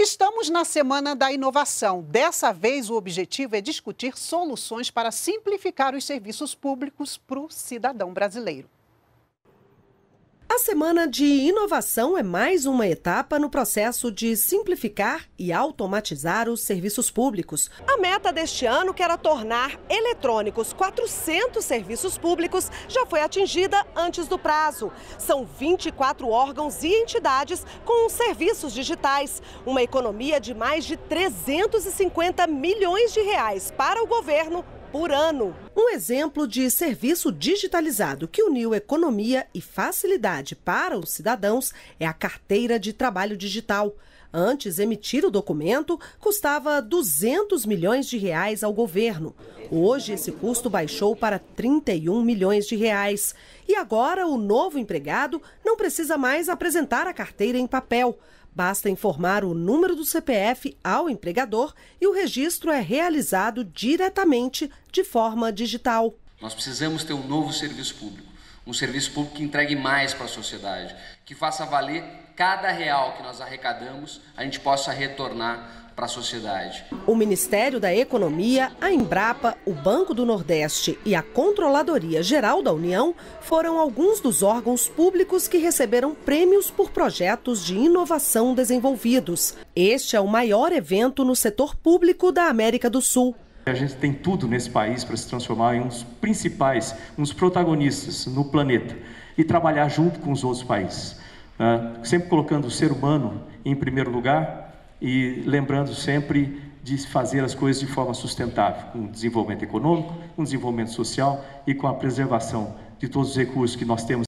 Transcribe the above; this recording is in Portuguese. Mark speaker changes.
Speaker 1: Estamos na Semana da Inovação. Dessa vez, o objetivo é discutir soluções para simplificar os serviços públicos para o cidadão brasileiro.
Speaker 2: A Semana de Inovação é mais uma etapa no processo de simplificar e automatizar os serviços públicos. A meta deste ano, que era tornar eletrônicos 400 serviços públicos, já foi atingida antes do prazo. São 24 órgãos e entidades com serviços digitais, uma economia de mais de 350 milhões de reais para o governo por ano. Um exemplo de serviço digitalizado que uniu economia e facilidade para os cidadãos é a carteira de trabalho digital. Antes, emitir o documento custava 200 milhões de reais ao governo. Hoje, esse custo baixou para 31 milhões de reais. E agora, o novo empregado não precisa mais apresentar a carteira em papel. Basta informar o número do CPF ao empregador e o registro é realizado diretamente de forma digital.
Speaker 3: Nós precisamos ter um novo serviço público, um serviço público que entregue mais para a sociedade, que faça valer cada real que nós arrecadamos, a gente possa retornar para a sociedade.
Speaker 2: O Ministério da Economia, a Embrapa, o Banco do Nordeste e a Controladoria Geral da União foram alguns dos órgãos públicos que receberam prêmios por projetos de inovação desenvolvidos. Este é o maior evento no setor público da América do Sul.
Speaker 4: A gente tem tudo nesse país para se transformar em um dos principais, dos protagonistas no planeta e trabalhar junto com os outros países. Uh, sempre colocando o ser humano em primeiro lugar e lembrando sempre de fazer as coisas de forma sustentável, com desenvolvimento econômico, com desenvolvimento social e com a preservação de todos os recursos que nós temos